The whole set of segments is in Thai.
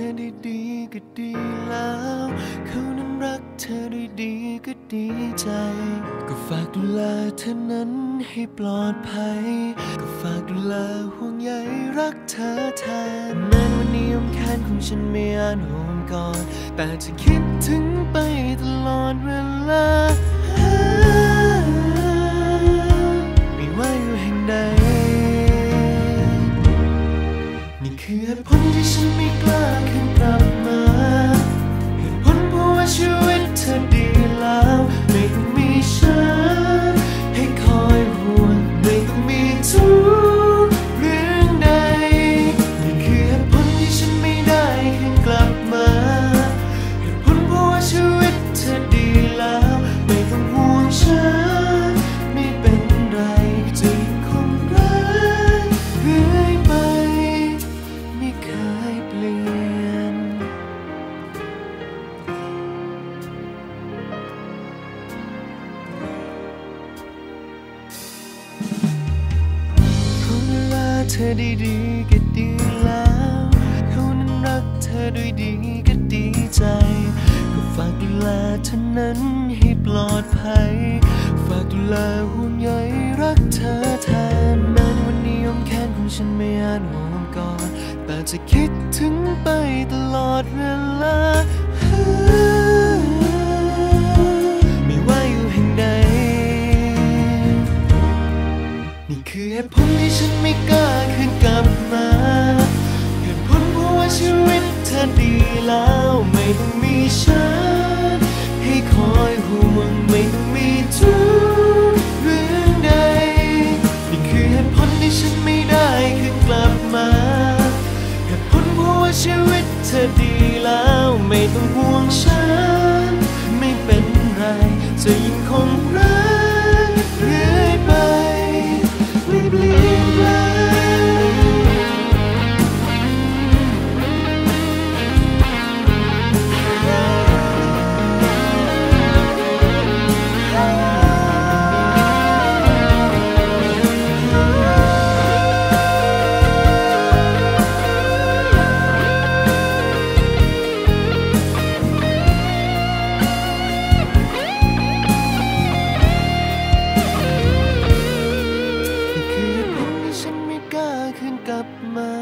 ได้ดีก็ดีแล้ว เขานั้นรักเธอได้ดีก็ดีใจ ก็ฝากดูแลเธอนั้นให้ปลอดภัย ก็ฝากดูแลห่วงใยรักเธอแทนแม้วันนี้ยมแค้นของฉันไม่อาจโหมก่อนแต่จะคิดถึงไปตลอดเวลา ฉันไม่กล้าคืนกลับม เธอได้ดีก็ดีแล้วเขานั้นรักเธอด้วยดีก็ดีใจก็ฝากดูแลเธอนั้นให้ปลอดภัย ฝากดูแลห่วงใยรักเธอแทนแม้ในวันนี้ยมแค้นของฉันไม่อาจห่วงก่อนแต่จะคิดถึงไปตลอดเวลาไม่ว่าอยู่แห่งใดนี่คือเหตุผล มาเหตุผลเพราะว่าชีวิตเธอดีแล้วไม่ต้องมีฉัน ให้คอยห่วงไม่ต้องมีทุกเรื่องใดนี่คือเหตุผลที่ฉันไม่ได้คืนกลับมาเหตุผลเพราะว่าชีวิตเธอดีแล้วไม่ต้องห่วงฉัน ไม่เป็นไรจะยังคงรัก มา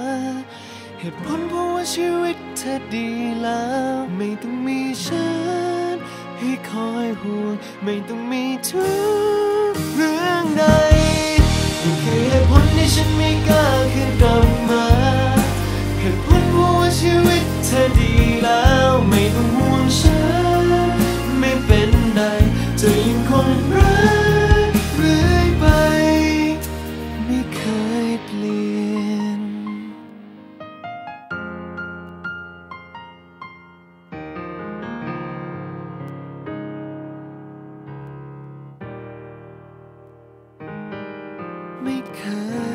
เหตุผลเพราะว่าชีวิตเธอดีแล้ว ไม่ต้องมีฉันให้คอยห่วง ไม่ต้องมีทุก ไม่เคย